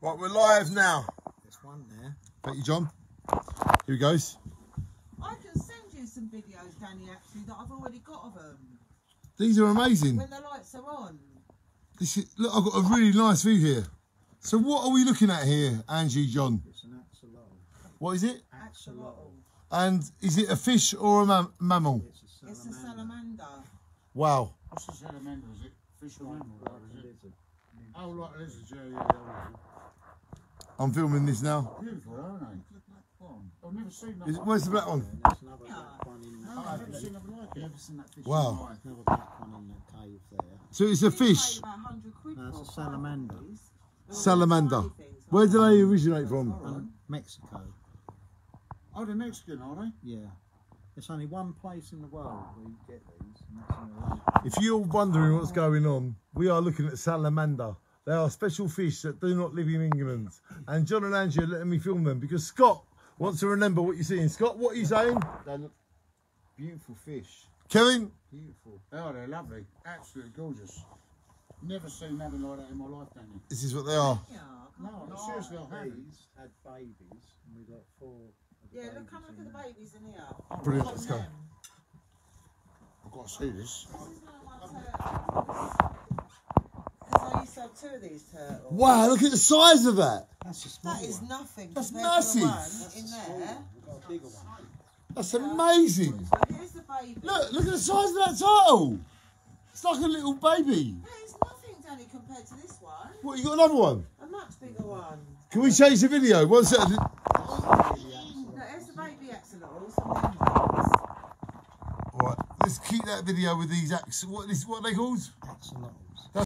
Right, we're live now. There's one there. Thank you, John. Here he goes. I can send you some videos, Danny, actually, that I've already got of them. These are amazing. When the lights are on. This is, look, I've got a really nice view here. So what are we looking at here, Angie, John? It's an axolotl. What is it? Axolotl. And is it a fish or a mam- mammal? It's a It's a salamander. salamander. Wow. What's the salamander? Is it fish or animal? Like Or a oh, is it? lizard. Oh, like a lizard, yeah, yeah, yeah. I'm filming this now. Beautiful, aren't they? Look at that one. I've never seen that Is, one. where's the black one? And there's another Yeah. black one in the No, I've never seen nothing like it. Never seen that fish Wow. in my life. Another black one in the cave there. So it's a fish. about 100 quid No, it's a salamander. Salamander. Tiny things like Where do they originate from? Um, Mexico. Oh, they're Mexican, are they? Yeah. There's only one place in the world where you get these, and that's in the. If you're wondering what's going on, we are looking at salamander. They are special fish that do not live in England. And John and Angie are letting me film them because Scott wants to remember what you're seeing. Scott, what are you saying? They look beautiful fish. Kevin? Beautiful. Oh, they're lovely. Absolutely gorgeous. Never seen nothing like that in my life, Danny. This is what they are. Yeah, I No, can't no, believe seriously, that. I haven't. These had babies, and we got four. Yeah, look, come look at the babies in here. Oh, Brilliant, Look let's go. I've got to see this. This is one of my turtles. Because I used to have two of these turtles. Wow, look at the size of that. That's a small That is one. nothing That's compared the massive. one in there. Got a bigger one. That's amazing. So here's the baby. Look, look at the size of that turtle. It's like a little baby. That is nothing, Danny, compared to this one. What, you got another one? A much bigger one. Can we change the video? One second. Oh, no, there's the baby axolotls and then these. All right, let's keep that video with these ax. What is what are they called? Axolotl.